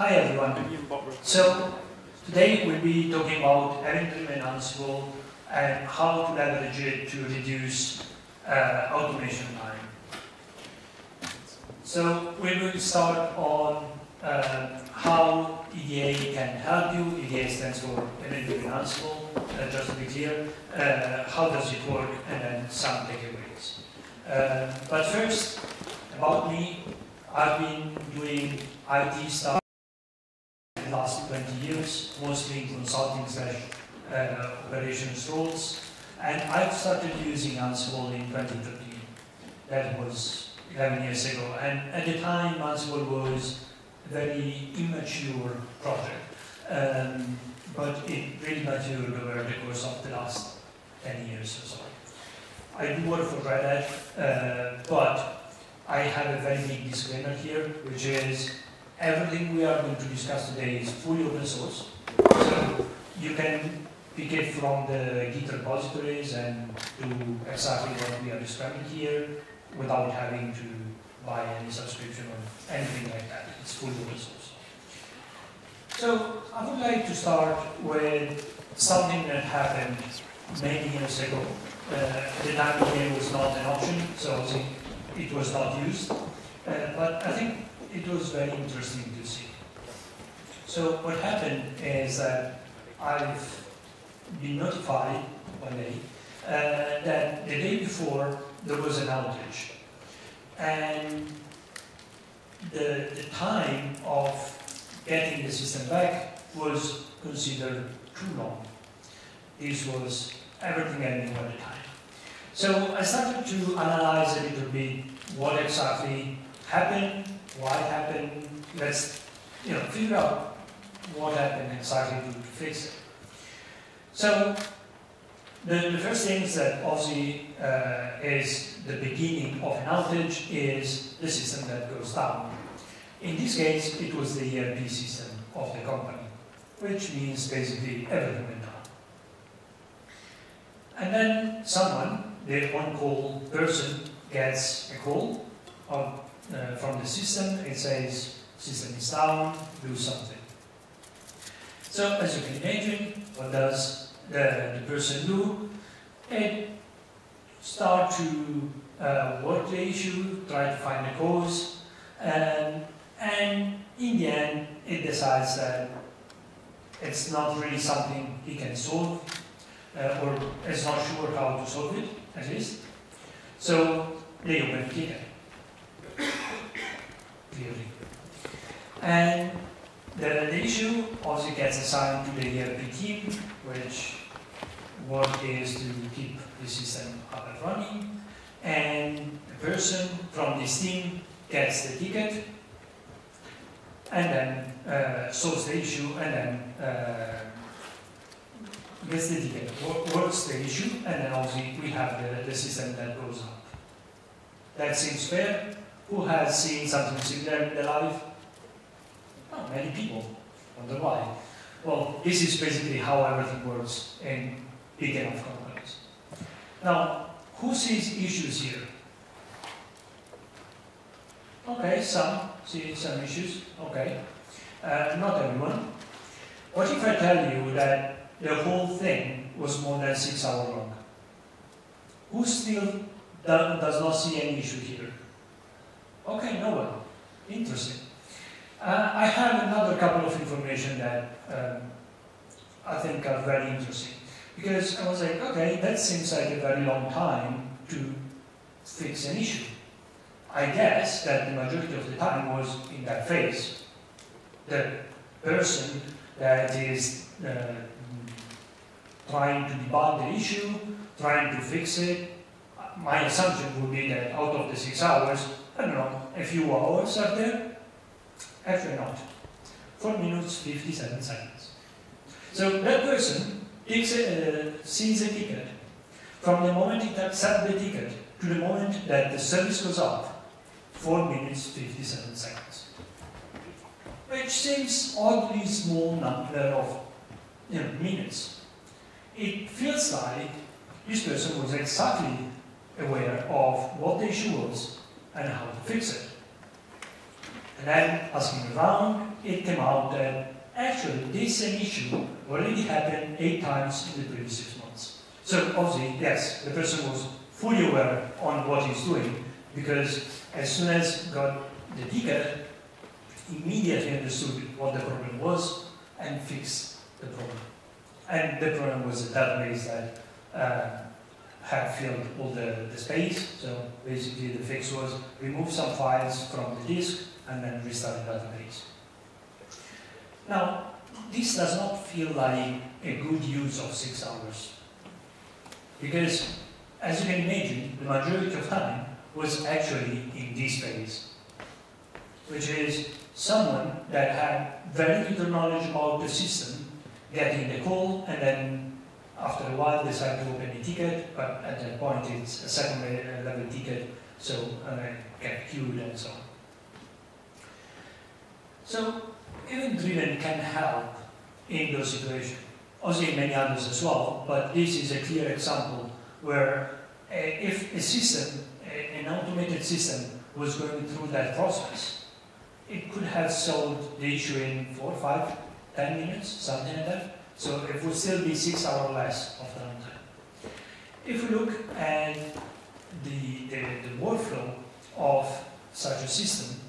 Hi everyone. So today we'll be talking about event-driven Ansible and how to leverage it to reduce uh, automation time. So we will start on uh, how EDA can help you. EDA stands for event-driven Ansible, uh, just to be clear. Uh, how does it work and then some takeaways. Uh, but first, about me, I've been doing IT stuff last 20 years, mostly in consulting slash uh, operations roles. And I've started using Ansible in 2013. That was 11 years ago. And at the time, Ansible was a very immature project. Um, but it really matured over the course of the last 10 years or so. I do work for Red Hat, uh, but I have a very big disclaimer here, which is everything we are going to discuss today is fully open source. So you can pick it from the Git repositories and do exactly what we are describing here without having to buy any subscription or anything like that. It's fully open source. So I would like to start with something that happened many years ago. Uh, the time, was not an option, so it was not used. Uh, but I think it was very interesting to see. So what happened is that I've been notified one day uh, that the day before there was an outage. And the, the time of getting the system back was considered too long. This was everything I knew at the time. So I started to analyze a little bit what exactly happened why happened, let's you know, figure out what happened exactly to, to fix it. So the, the first thing that obviously uh, is the beginning of an outage is the system that goes down. In this case, it was the ERP system of the company, which means basically everything went down. And then someone, the on-call person, gets a call of uh, from the system. It says system is down, do something. So as you can imagine, what does the, the person do? It start to uh, work the issue, try to find the cause, and, and in the end, it decides that it's not really something he can solve, uh, or is not sure how to solve it, at least. So they open ticket clearly. And the, the issue also gets assigned to the ERP team, which work is to keep the system up and running. And the person from this team gets the ticket and then uh, solves the issue and then uh, gets the ticket, works the issue, and then obviously we have the, the system that goes up. That seems fair. Who has seen something similar in their life? Oh, many people. Wonder why. Well, this is basically how everything works in big enough companies. Now, who sees issues here? Okay, some see some issues. Okay. Uh, not everyone. What if I tell you that the whole thing was more than six hours long? Who still does not see any issue here? Okay, no one. Interesting. Uh, I have another couple of information that um, I think are very interesting. Because I was like, okay, that seems like a very long time to fix an issue. I guess that the majority of the time was in that phase. The person that is uh, trying to debug the issue, trying to fix it, my assumption would be that out of the six hours, I don't know, a few hours are there? Actually not. 4 minutes, 57 seconds. So that person takes a, uh, sees a ticket. From the moment he accepts the ticket to the moment that the service goes off, 4 minutes, 57 seconds. Which seems oddly small number of you know, minutes. It feels like this person was exactly aware of what the issue was and how to fix it. And then as asking around, it came out that actually this same issue already happened eight times in the previous six months. So obviously, yes, the person was fully aware on what he's doing because as soon as got the ticket, immediately understood what the problem was and fixed the problem. And the problem was a database that uh, had filled all the, the space. So basically the fix was remove some files from the disk and then restart the database. Now, this does not feel like a good use of six hours. Because, as you can imagine, the majority of time was actually in this phase, which is someone that had very little knowledge about the system getting the call and then after a while decide to open a ticket, but at that point it's a second level ticket, so uh, get queued and so on. So event-driven can help in those situations. also in many others as well, but this is a clear example where uh, if a system, an automated system, was going through that process, it could have solved the issue in four, five, ten minutes, something like that. So it would still be six hours less of the runtime. If we look at the, the, the workflow of such a system,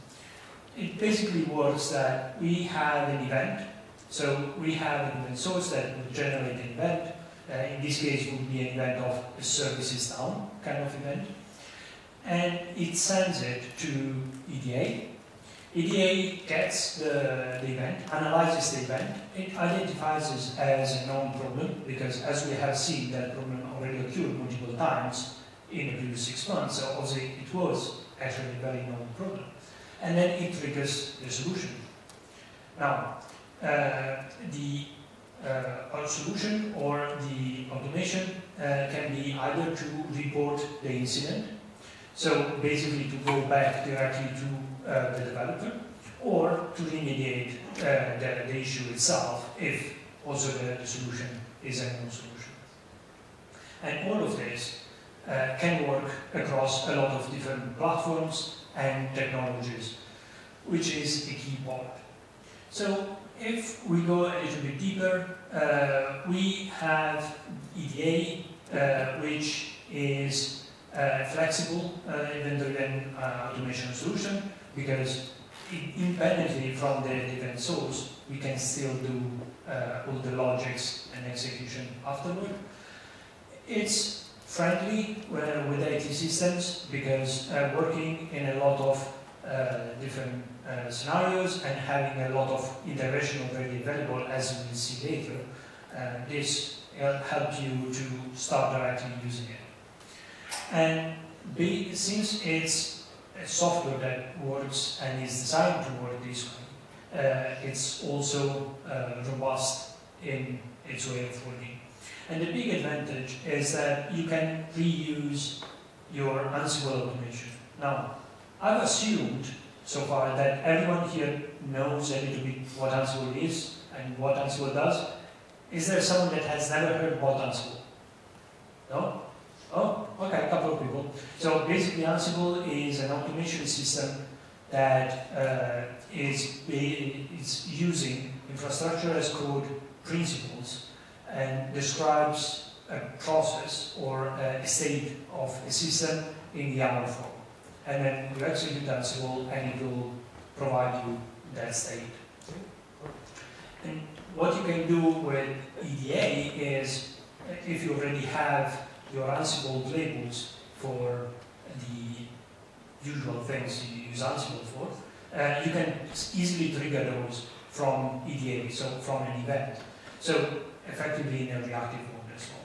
it basically works that we have an event. So we have an event source that would generate an event. Uh, in this case, it would be an event of a services down kind of event. And it sends it to EDA. EDA gets the, the event, analyzes the event, it identifies it as a known problem, because as we have seen, that problem already occurred multiple times in the previous six months, so obviously it was actually a very known problem. And then it triggers the solution. Now, uh, the uh, solution or the automation uh, can be either to report the incident, so basically to go back directly to uh, the developer, or to remediate uh, the, the, issue itself if also the, the solution is a known solution. And all of this uh, can work across a lot of different platforms and technologies, which is a key part. So if we go a little bit deeper, uh, we have EDA, uh, which is a flexible uh, event-driven uh, automation solution because independently from the event source, we can still do uh, all the logics and execution afterward. It's friendly with IT systems because uh, working in a lot of uh, different uh, scenarios and having a lot of integration already available as we will see later, uh, this helps you to start directly using it. And be, since it's software that works and is designed to work this way, uh, it's also uh, robust in its way of working. And the big advantage is that you can reuse your Ansible automation. Now, I've assumed so far that everyone here knows a little bit what Ansible is and what Ansible does. Is there someone that has never heard about Ansible? No? Oh, okay, a couple of people. So basically Ansible is an automation system that uh, is, is using infrastructure as code principles and describes a process or a state of a system in YAML form. And then you execute Ansible and it will provide you that state. And what you can do with EDA is, if you already have your Ansible labels for the usual things you use Ansible for, uh, you can easily trigger those from EDA, so from an event. So effectively in a reactive mode as well.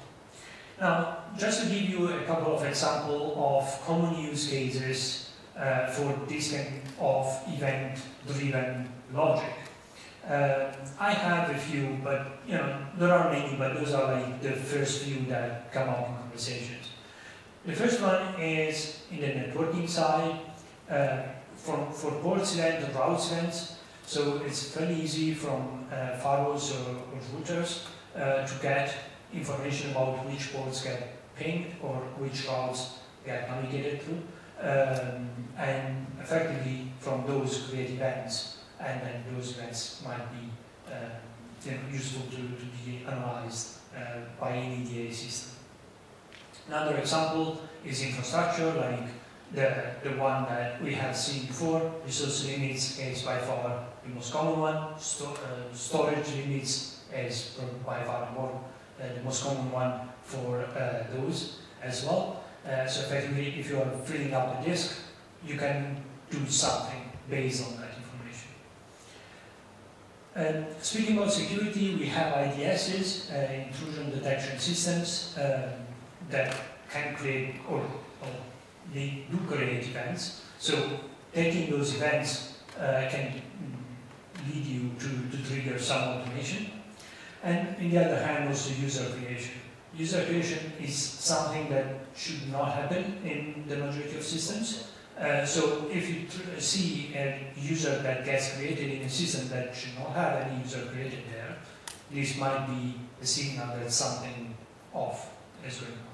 Now, just to give you a couple of examples of common use cases uh, for this kind of event-driven logic. Uh, I have a few, but you know there are many, but those are like the first few that come up The first one is in the networking side uh, for, for and routes events. So it's fairly easy from uh, firewalls or, or routers uh, to get information about which ports get pinged or which routes get navigated through. Um, and effectively from those create events and then those events might be uh, useful to, to be analyzed uh, by any EDA system. Another example is infrastructure, like the, the one that we have seen before. Resource limits is by far the most common one. Sto uh, storage limits is by far more uh, the most common one for uh, those as well. Uh, so effectively, if you are filling up the disk, you can do something based on that information. Um, speaking about security, we have IDSs, uh, intrusion detection systems, um, that can create, or, or, they do create events. So taking those events uh, can lead you to, to trigger some automation. And on the other hand, also user creation. User creation is something that should not happen in the majority of systems. Uh, so if you see a user that gets created in a system that should not have any user created there, this might be a signal that something off is going on.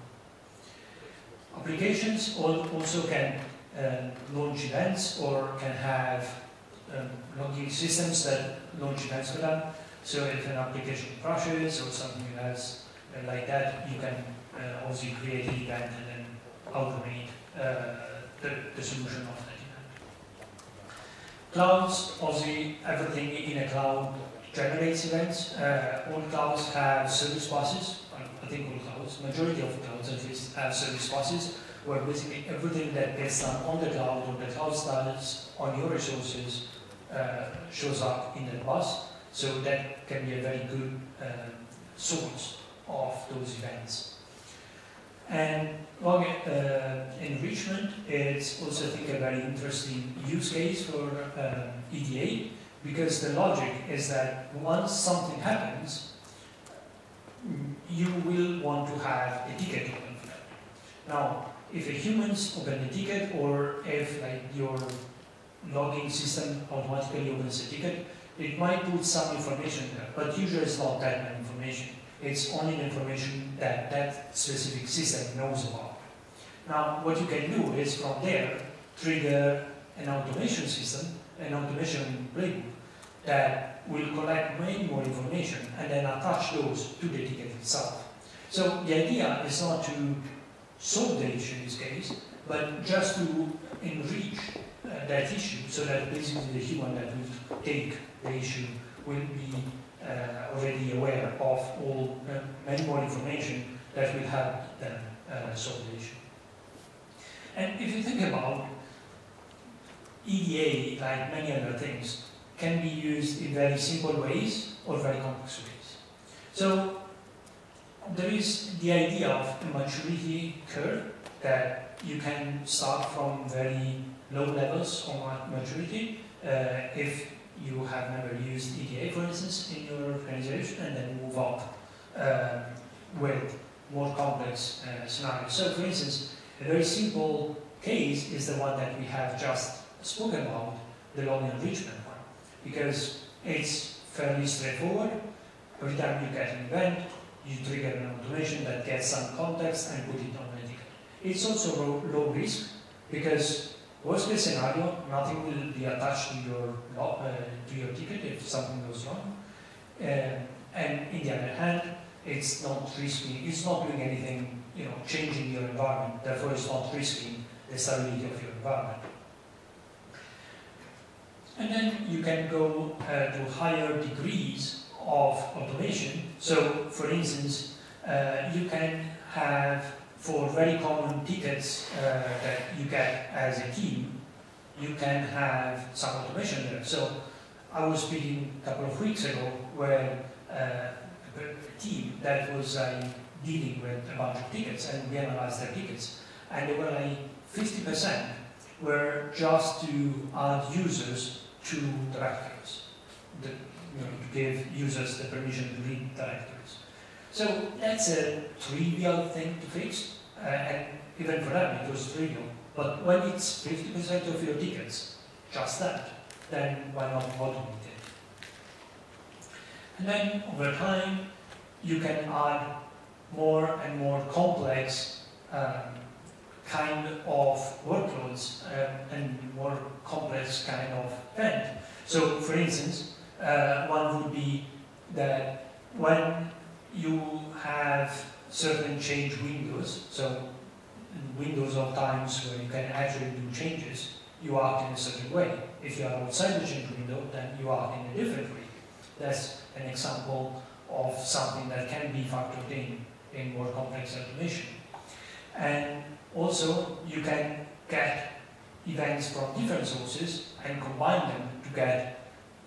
Applications also can uh, launch events or can have um, logging systems that launch events for them. So if an application crashes or something else uh, like that, you can uh, also create an event and then automate uh, the, the solution of that event. Clouds, obviously everything in a cloud generates events. Uh, all clouds have service buses. I think all clouds, majority of clouds at least, have service buses where basically everything that gets done on the cloud or the cloud does on your resources uh, shows up in the bus. So that can be a very good uh, source of those events. And log uh, enrichment is also, I think, a very interesting use case for um, EDA because the logic is that once something happens, you will want to have a ticket open for that. Now, if a human's open a ticket or if like your logging system automatically opens a ticket, it might put some information there, but usually it's not that much information. It's only information that that specific system knows about. Now, what you can do is from there trigger an automation system, an automation playbook that will collect many more information and then attach those to the ticket itself. So the idea is not to solve the issue in this case, but just to enrich uh, that issue so that basically the human that will take the issue will be uh, already aware of all uh, many more information that will help them uh, solve the issue. And if you think about EDA, like many other things, can be used in very simple ways or very complex ways. So there is the idea of a maturity curve that you can start from very low levels of maturity uh, if you have never used EDA, for instance, in your organization, and then move up um, with more complex uh, scenarios. So, for instance, a very simple case is the one that we have just spoken about, the log enrichment because it's fairly straightforward. Every time you get an event, you trigger an automation that gets some context and put it on the ticket. It's also low, low risk because Worst case scenario, nothing will be attached to your uh, to your ticket if something goes wrong. Uh, and in the other hand, it's not risky. It's not doing anything, you know, changing your environment. Therefore, it's not risking the stability of your environment. And then you can go uh, to higher degrees of automation. So, for instance, uh, you can have for very common tickets uh, that you get as a team, you can have some automation there. So I was speaking a couple of weeks ago where uh, a team that was uh, dealing with a bunch of tickets and we analyzed their tickets and they were like 50% were just to add users to directories, that you know, to give users the permission to read directories. So that's a trivial thing to fix, uh, and even for them it was trivial. But when it's 50% of your tickets, just that, then why not automate it? And then over time, you can add more and more complex um, kind of workloads um, and more complex kind of event. So, for instance, uh, one would be that when you have certain change windows, so windows of times where you can actually do changes, you act in a certain way. If you are outside the change window, then you act in a different way. That's an example of something that can be factored in in more complex automation. And also, you can get events from different sources and combine them to get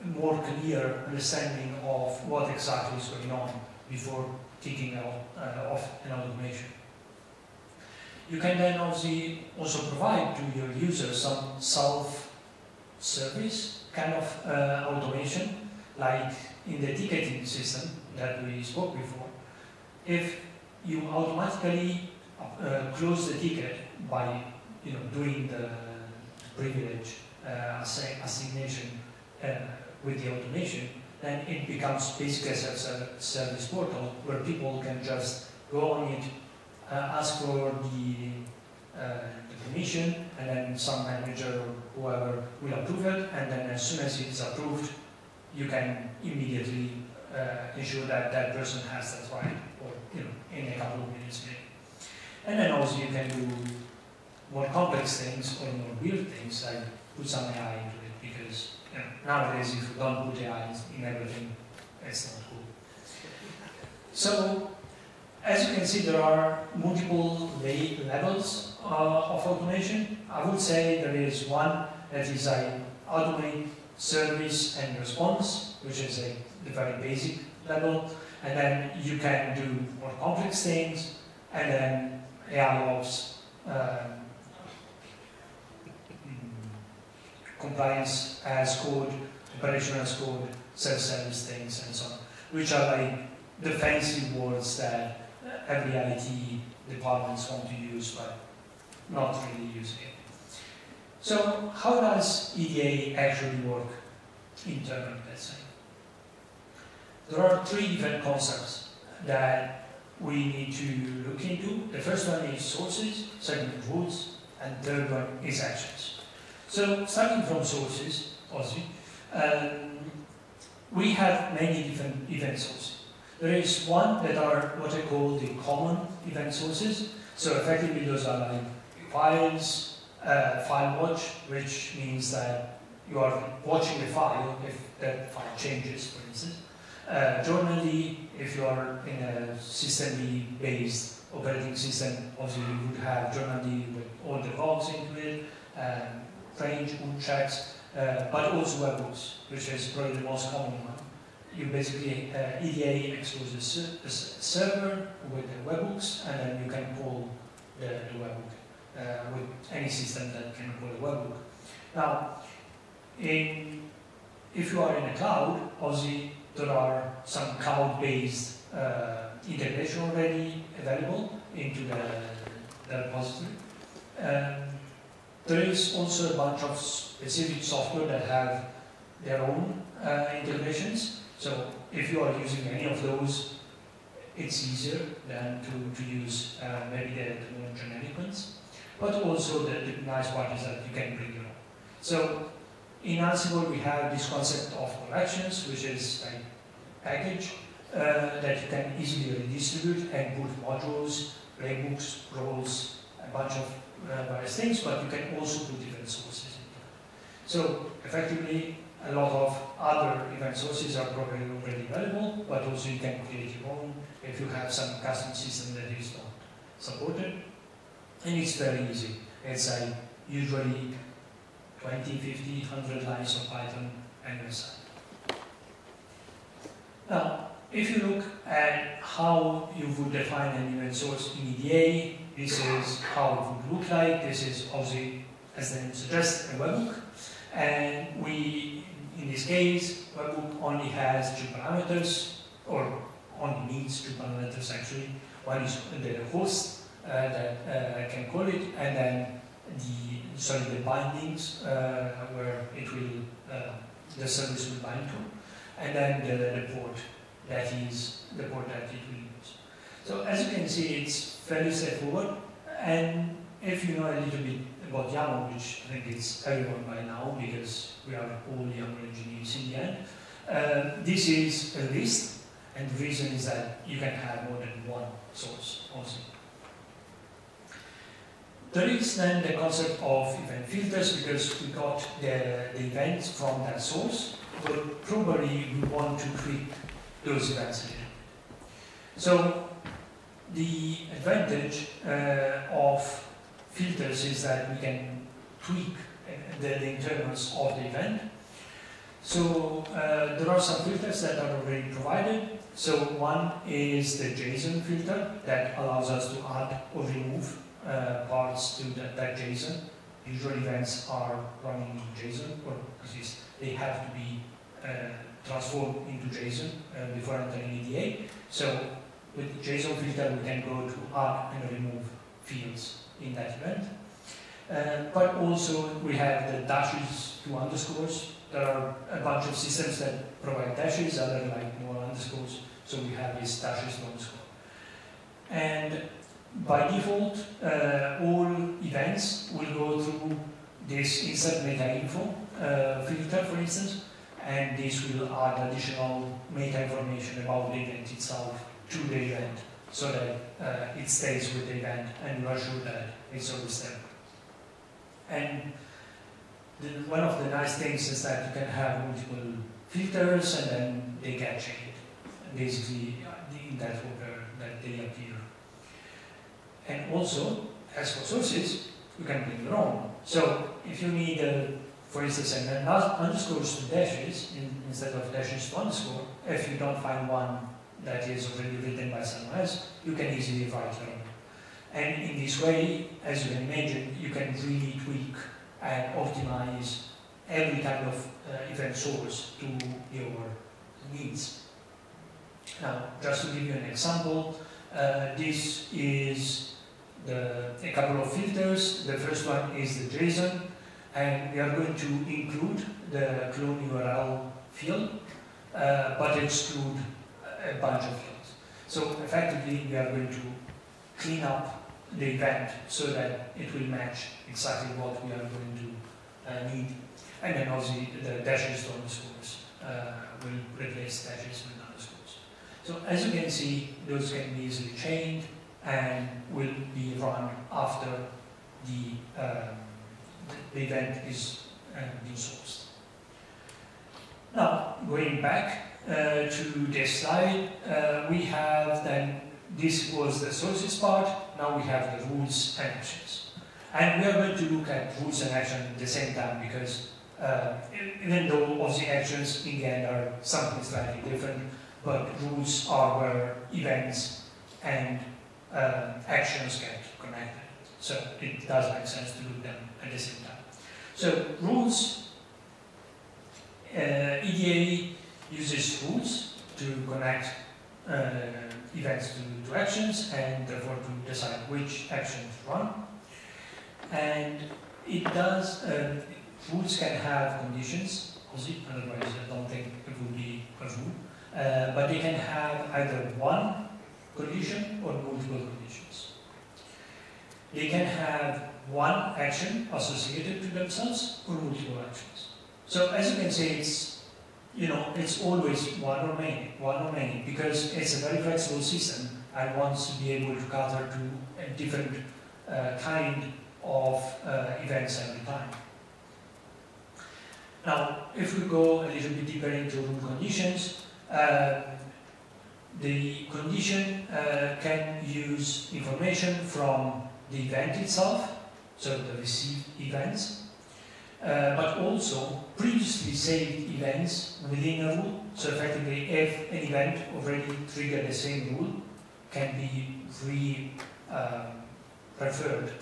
more clear understanding of what exactly is going on before out, uh, off an automation. You can then also provide to your users some self-service kind of uh, automation, like in the ticketing system that we spoke before. If you automatically uh, close the ticket by you know, doing the privilege uh, assignation uh, with the automation, then it becomes basically a service portal where people can just go on it, uh, ask for the, uh, the permission, and then some manager or whoever will approve it, and then as soon as it's approved, you can immediately uh, ensure that that person has that right, or you know, in a couple of minutes maybe. And then also you can do more complex things or more weird things, like put some AI into it, because you know, nowadays if you don't put AI in everything, it's not cool. So, as you can see, there are multiple levels uh, of automation. I would say there is one that is a automate service and response, which is a the very basic level, and then you can do more complex things, and then Ops, um, compliance as code, operation as code, self-service things, and so on, which are like the fancy words that every IT departments want to use, but not really using it. So how does EDA actually work internally, let's say? There are three different concepts that we need to look into. The first one is sources, second rules, and third one is actions. So starting from sources, Ozzy, um, we have many different event sources. There is one that are what I call the common event sources. So effectively those are like files, uh, file watch, which means that you are watching the file if that file changes, for instance. Uh, if you are in a systemd-based operating system, obviously you would have journald with all the logs into it, um, range, boot checks, uh, but also webhooks, which is probably the most common one. You basically, uh, EDA exposes a server with the webhooks, and then you can call the, the webhook uh, with any system that can call a webhook. Now, in, if you are in a cloud, obviously there are some cloud-based uh, integration already available into the, the repository. Um, there is also a bunch of specific software that have their own uh, integrations. So if you are using any of those, it's easier than to, to use uh, maybe the, the, more generic ones. But also the, the nice part is that you can bring your own. So in Ansible, we have this concept of collections, which is a package uh, that you can easily redistribute and put modules, playbooks, roles, a bunch of uh, various things, but you can also put different sources. In there. So effectively, a lot of other event sources are probably already available, but also you can create your own if you have some custom system that is not supported. And it's very easy. It's a usually 20, 50, 100 lines of Python and your site. Now, if you look at how you would define an event source in EDA, this is how it would look like. This is obviously, as the name suggests, a webhook. And we, in this case, webhook only has two parameters, or only needs two parameters actually. One is the host uh, that uh, can call it, and then the sorry the bindings uh, where it will uh, the service will bind to, and then the, the port that is the port that it will use. So as you can see, it's fairly straightforward, and if you know a little bit about YAML, which I think it's everyone by now because we are all YAML engineers in the end. Uh, this is a list, and the reason is that you can have more than one source also. There is then the concept of event filters because we got the, the events from that source, but probably we want to tweak those events again. So the advantage uh, of filters is that we can tweak uh, the, the internals of the event. So uh, there are some filters that are already provided. So one is the JSON filter that allows us to add or remove uh, parts to that, that JSON. Usual events are running in JSON, or least they have to be uh, transformed into JSON uh, before entering EDA. So with JSON filter, we can go to add and remove fields in that event. Uh, but also we have the dashes to underscores. There are a bunch of systems that provide dashes, other like more underscores. So we have these dashes to underscore. And by default, uh, all events will go through this insert meta info uh, filter, for instance, and this will add additional meta information about the event itself to the event so that uh, it stays with the event and you are sure that it's always there. And the, one of the nice things is that you can have multiple filters and then they get changed, basically in that order that they appear. And also, as for sources, you can bring your own. So if you need, uh, for instance, an underscores to dashes in, instead of dashes to underscore, if you don't find one that is already written by someone else, you can easily write your own. And in this way, as you can imagine, you can really tweak and optimize every kind of uh, event source to your needs. Now, just to give you an example, uh, this is the, a couple of filters. The first one is the JSON, and we are going to include the clone URL field, uh, but exclude a bunch of fields. So effectively, we are going to clean up the event so that it will match exactly what we are going to uh, need. And then obviously the dashes to underscores uh, will replace dashes with underscores. So as you can see, those can be easily changed and will be run after the, um, the event is uh, being sourced. Now, going back uh, to this slide, uh, we have then, this was the sources part, now we have the rules and actions. And we are going to look at rules and actions at the same time because uh, even though all the actions in the end are something slightly different, but rules are where events and uh, actions get connected. So it does make sense to do them at the same time. So rules, uh, EDA uses rules to connect uh, events to, to, actions and therefore to decide which action to run. And it does, um, rules can have conditions, otherwise I don't think it would be a rule. Uh, but they can have either one condition or multiple conditions. They can have one action associated to themselves or multiple actions. So as you can see, it's you know it's always one or many, one or many, because it's a very flexible system and wants to be able to cater to a different uh, kind of uh, events every time. Now, if we go a little bit deeper into rule conditions, uh, the condition uh, can use information from the event itself, so the received events, uh, but also previously saved events within a rule. So effectively, if an event already triggered the same rule, can be re-referred um,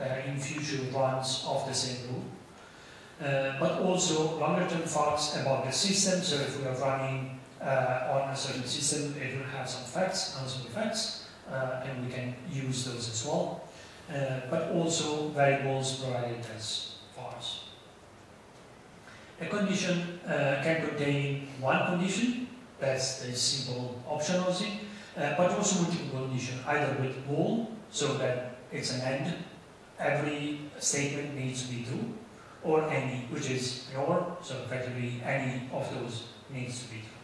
uh, in future runs of the same rule. Uh, but also longer term facts about the system, so if we are running on a certain system, it will have some facts, and some effects, uh, and we can use those as well. Uh, but also variables provided as vars. A condition can contain one condition, that's the simple optional thing, uh, but also multiple condition, either with bool, so that it's an AND every statement needs to be true, or any, which is nor, so effectively any of those needs to be true.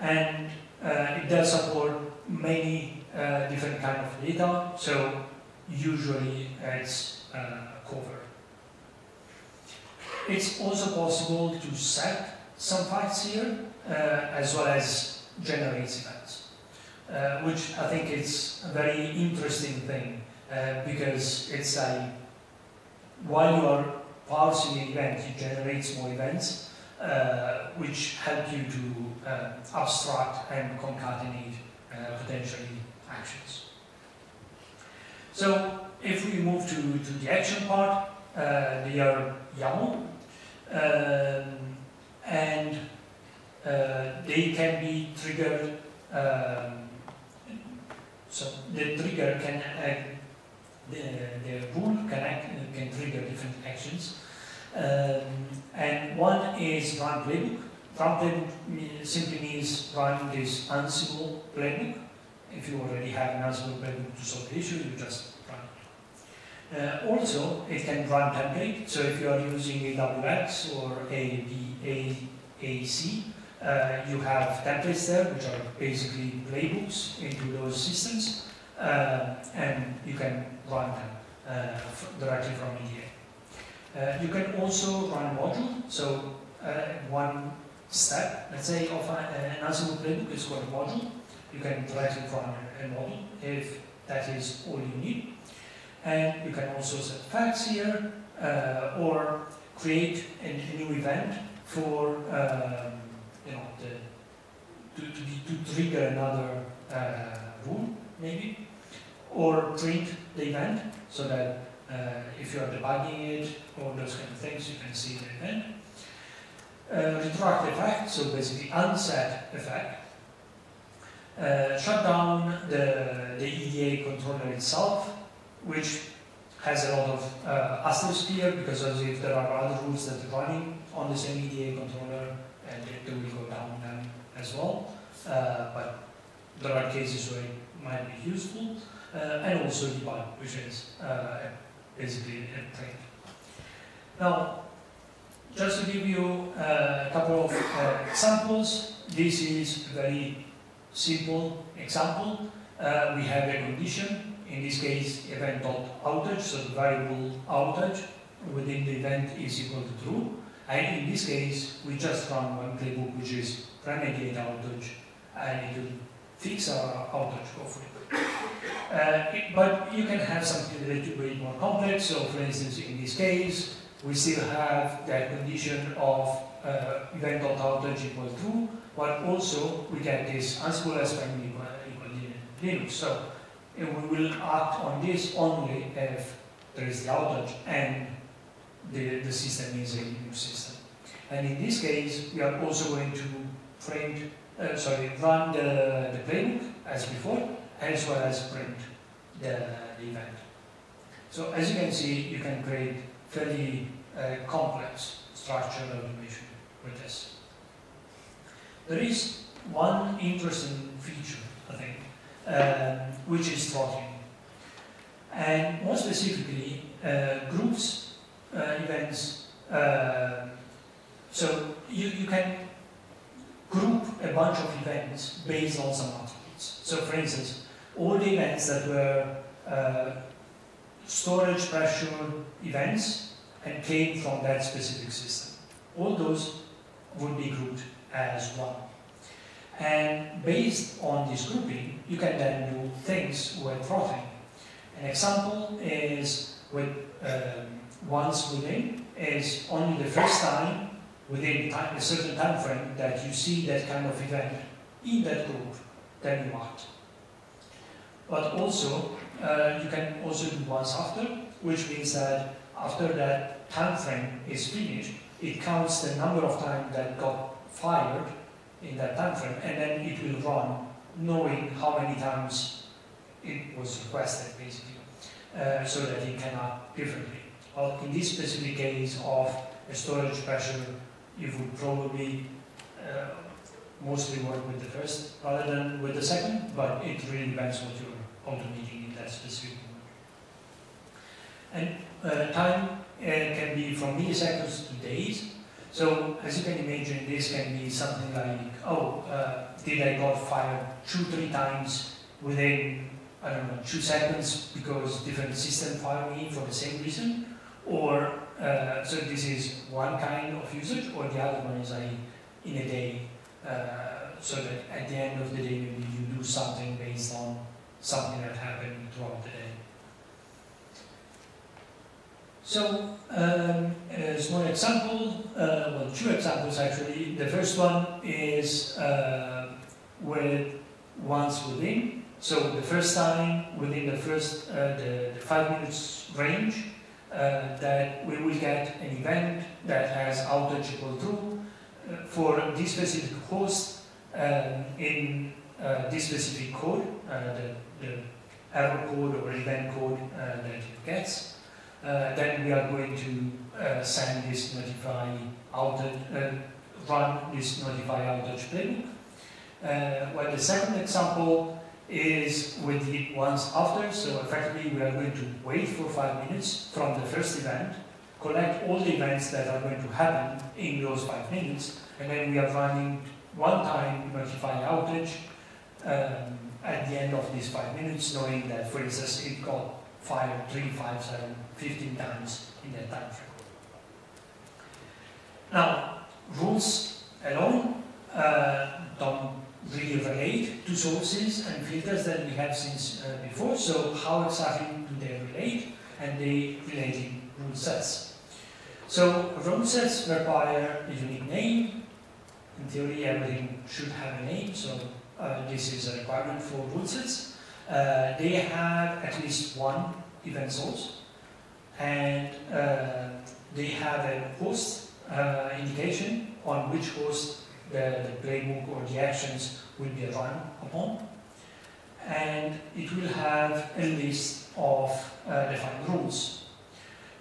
And uh, it does support many uh, different kind of data, so usually it's uh, covered. It's also possible to set some facts here, as well as generate events, which I think is a very interesting thing, because it's a, while you are parsing an event, you generate more events, uh, which help you to abstract and concatenate uh, potentially actions. So if we move to, to the action part, uh, they are YAML, um, and uh, they can be triggered, um, so the trigger can, uh, the, the rule can, act, can trigger different actions. Um, and one is run playbook. Run simply means run this Ansible playbook. If you already have an Ansible playbook to solve the issue, you just run it. Uh, also, it can run template. So if you are using AWX or AAP, uh, you have templates there, which are basically playbooks into those systems, uh, and you can run them uh, directly from EDA. Uh, you can also run a module, so uh, one step, let's say, of an Ansible playbook is called a module. You can directly run a, a module if that is all you need. And you can also set facts here, uh, or create a, a, new event for, um, you know, the, to, to, to trigger another uh, rule, maybe, or print the event so that uh, if you are debugging it, all those kind of things, you can see the event. Uh, retroactive effect, so basically unset effect. Uh, shut down the, the EDA controller itself, which has a lot of uh, asterisk here because as if there are other rules that are running on the same EDA controller and they will go down them as well. Uh, but there are cases where it might be useful. Uh, and also debug, which is uh, basically a print. Now, just to give you a couple of uh, examples, this is a very simple example. Uh, we have a condition, in this case event.outage, so the variable outage within the event is equal to true. And in this case, we just run one playbook which is remediate outage and it will fix our outage hopefully. Uh, it, but you can have something a little bit more complex. So for instance, in this case, we still have that condition of uh, event.outage equal true, but also we get this as SVM equal, equal Linux. So we will act on this only if there is the outage and the, the system is a Linux system. And in this case, we are also going to print, uh, sorry, run the, the playbook as before, as well as print the, the event. So as you can see, you can create fairly uh, complex structural automation with this. There is one interesting feature, I think, um, which is throttling. And more specifically, uh, groups, uh, events, uh, so you, you can group a bunch of events based on some attributes. So for instance, all the events that were uh, storage pressure events and came from that specific system. All those would be grouped as one. And based on this grouping, you can then do things with throttling. An example is with um, once within is only the first time within time, a certain time frame that you see that kind of event in that group, then you act. But also, uh, you can also do once after, which means that after that time frame is finished, it counts the number of times that got fired in that time frame, and then it will run knowing how many times it was requested, basically, uh, so that it can act differently. Well, in this specific case of a storage pressure, you would probably uh, mostly work with the first rather than with the second, but it really depends what you're automating specific moment. And uh, time uh, can be from milliseconds to days. So as you can imagine, this can be something like, oh, uh, did I got fired two, three times within, I don't know, two seconds because different system fired me for the same reason? Or, uh, so this is one kind of usage, or the other one is I, in a day, uh, so that at the end of the day, maybe you do something based on something that happened throughout the day. So, um, a small example, uh, well, two examples actually. The first one is uh, with once within. So the first time within the first uh, the, the, five minutes range uh, that we will get an event that has outage true uh, for this specific host um, in uh, this specific code, the, the, error code or event code that it gets. Uh, then we are going to uh, send this notify outage, uh, run this notify outage playbook. Uh, well, the second example is with the once after, so effectively we are going to wait for five minutes from the first event, collect all the events that are going to happen in those five minutes, and then we are running one time notify outage um, at the end of these five minutes, knowing that, for instance, it got five, three, five, seven, 15 times in that time frame. Now, rules alone uh, don't really relate to sources and filters that we have since uh, before, so how exactly do they relate? And they relate in rule sets. So rule sets require a unique name. In theory, everything should have a name, so this is a requirement for rule sets. Uh, they have at least one event source and uh, they have a host uh, indication on which host the, the playbook or the actions will be run upon and it will have a list of uh, defined rules.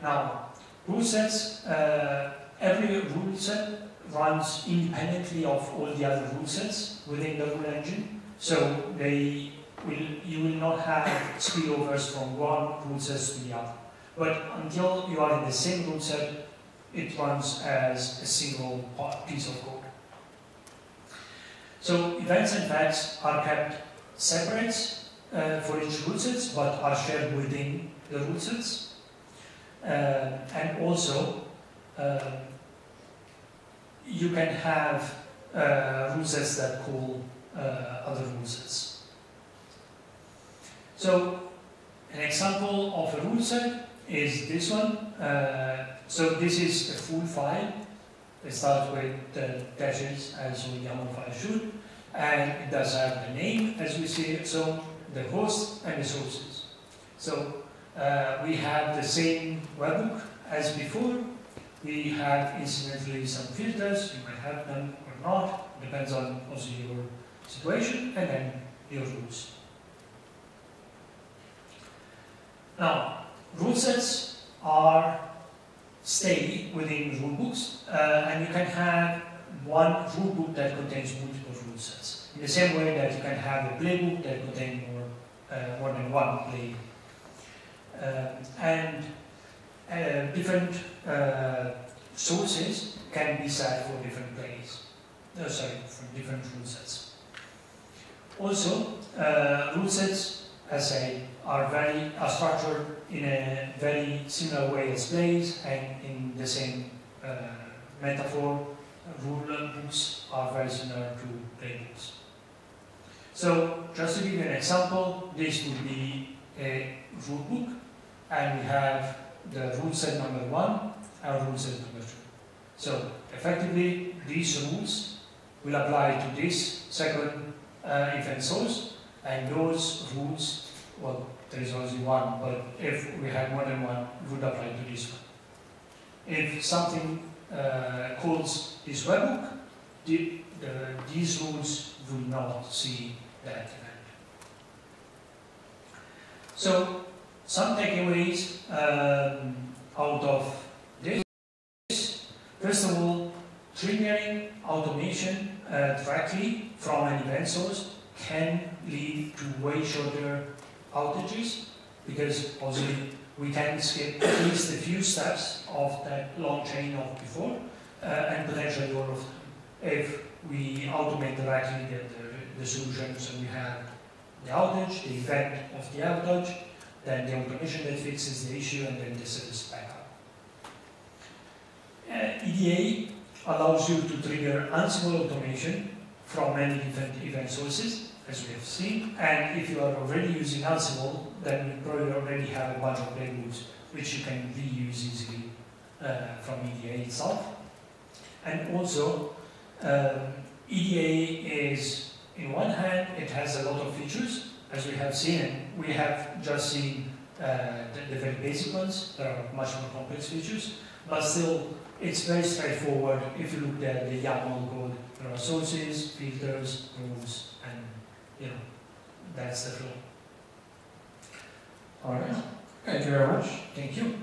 Now, rule sets, uh, every rule set runs independently of all the other rule sets within the rule engine, so they will, you will not have spillovers from one rule set to the other. But until you are in the same rule set, it runs as a single piece of code. So events and facts are kept separate uh, for each rule set, but are shared within the rule sets. Uh, and also, uh, you can have uh, rule sets that call uh, other rule sets. So an example of a rule set is this one. Uh, so this is a full file. It starts with the dashes as a YAML file should, and it does have the name as we see it, so the host and the sources. So uh, we have the same webhook as before. We have incidentally some filters, you might have them or not, depends on also your situation, and then your rules. Now, rule sets are stay within rule books, uh, and you can have one rule book that contains multiple rule sets. In the same way that you can have a playbook that contains more, uh, more than one play. Uh, and uh, different uh, sources can be set for different plays. Uh, sorry, for different rule sets. Also, rule sets, as I are very are structured in a very similar way as plays and in the same uh, metaphor. Rule books are very similar to playbooks. So just to give you an example, this would be a rule book and we have the rule set number one and rule set number two. So effectively these rules will apply to this second uh, event source and those rules, well, there is only one, but if we had more than one, would apply to this one. If something uh, calls this webhook, the, the, these rules will not see that event. So, some takeaways um, out of this. First of all, triggering automation uh, directly from an event source can lead to way shorter outages because obviously we can skip at least a few steps of that long chain of before, uh, and potentially all of them. If we automate directly the, the, the solutions and we have the outage, the event of the outage, then the automation that fixes the issue, and then the service backup. Uh, EDA allows you to trigger Ansible automation from many different event sources, as we have seen. And if you are already using Ansible, then you probably already have a bunch of playbooks which you can reuse easily uh, from EDA itself. And also, um, EDA is, in one hand, it has a lot of features, as we have seen, we have just seen uh, the, the very basic ones. There are much more complex features, but still, it's very straightforward if you look at the YAML code. There are sources, filters, rules, and you know, that's the flow. All right. Thank you very much. Thank you.